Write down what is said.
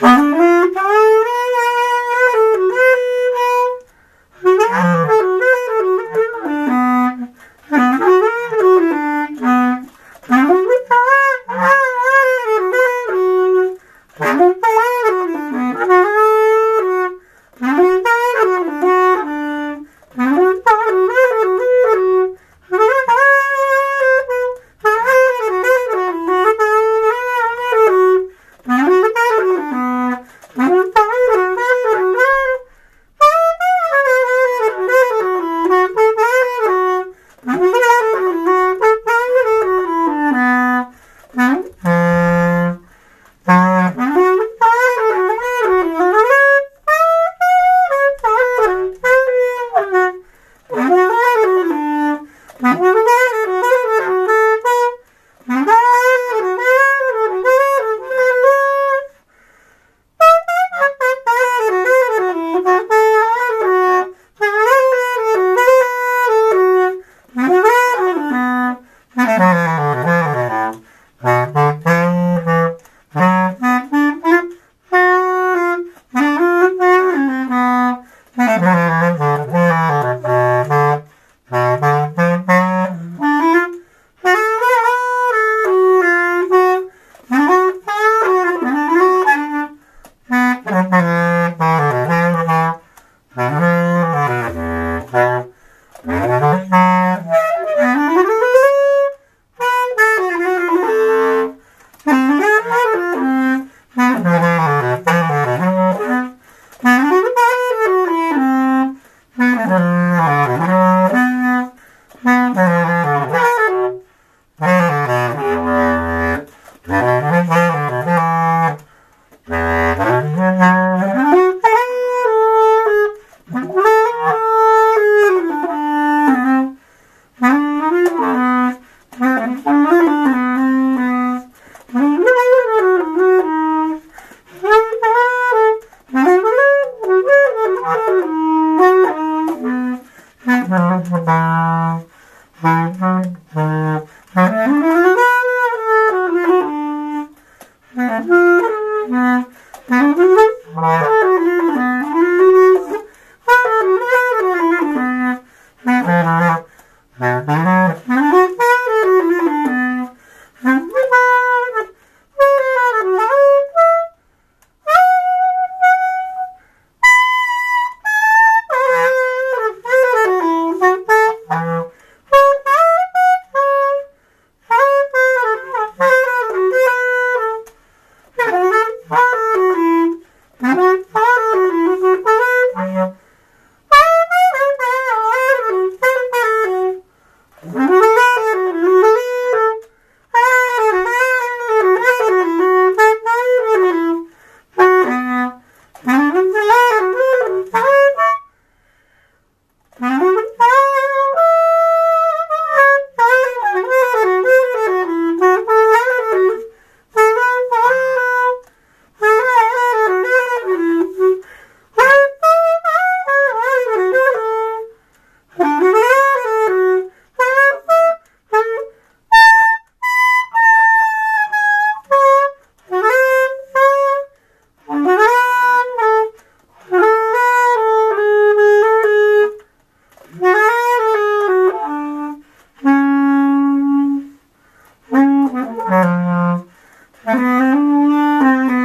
Bye. Mm-hmm. time. Thank you.